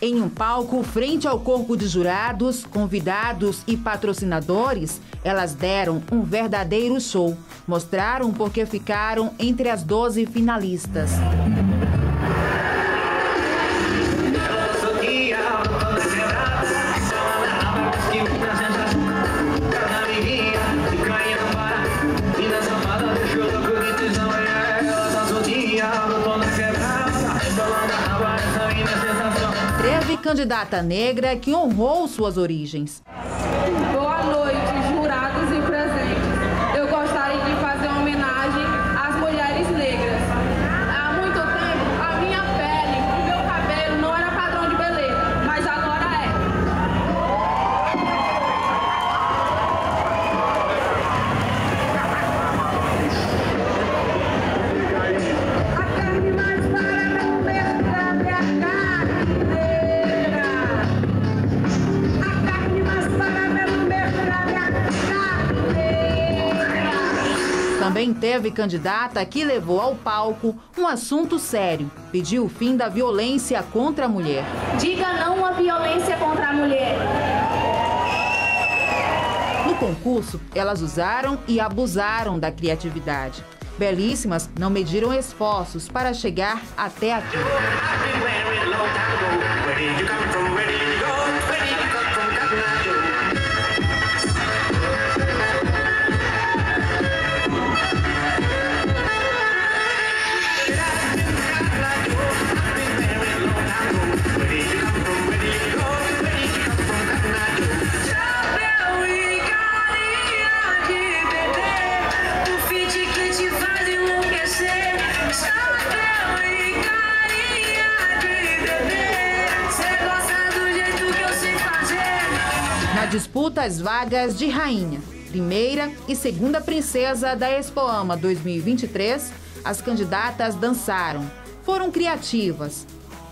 Em um palco, frente ao corpo de jurados, convidados e patrocinadores, elas deram um verdadeiro show. Mostraram porque ficaram entre as 12 finalistas. Candidata negra que honrou suas origens. Também teve candidata que levou ao palco um assunto sério. Pediu o fim da violência contra a mulher. Diga não à violência contra a mulher. No concurso, elas usaram e abusaram da criatividade. Belíssimas não mediram esforços para chegar até aqui. Disputa às vagas de rainha, primeira e segunda princesa da Expoama 2023, as candidatas dançaram, foram criativas,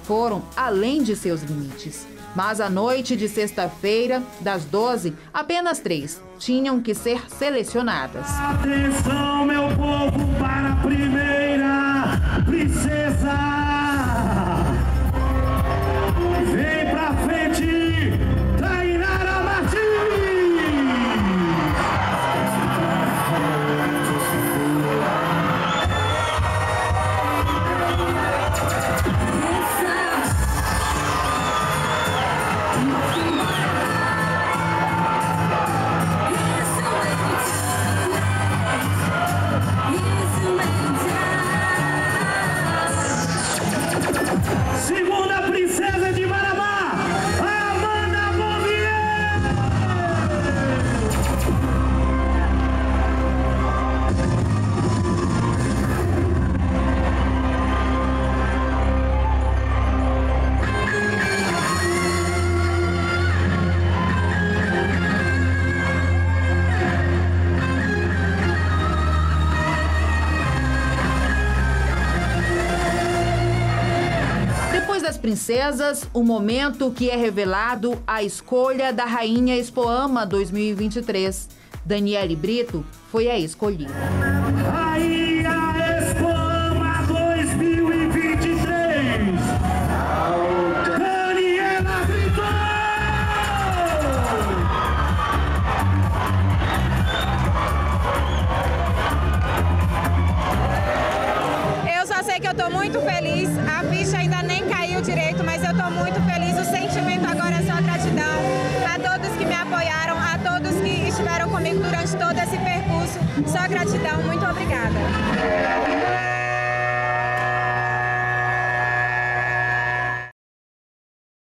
foram além de seus limites. Mas à noite de sexta-feira, das 12, apenas três tinham que ser selecionadas. Atenção, meu povo, das princesas, o momento que é revelado a escolha da Rainha Expoama 2023. Daniele Brito foi a escolhida. Eu tô muito feliz. O sentimento agora é só gratidão a todos que me apoiaram, a todos que estiveram comigo durante todo esse percurso. Só gratidão. Muito obrigada.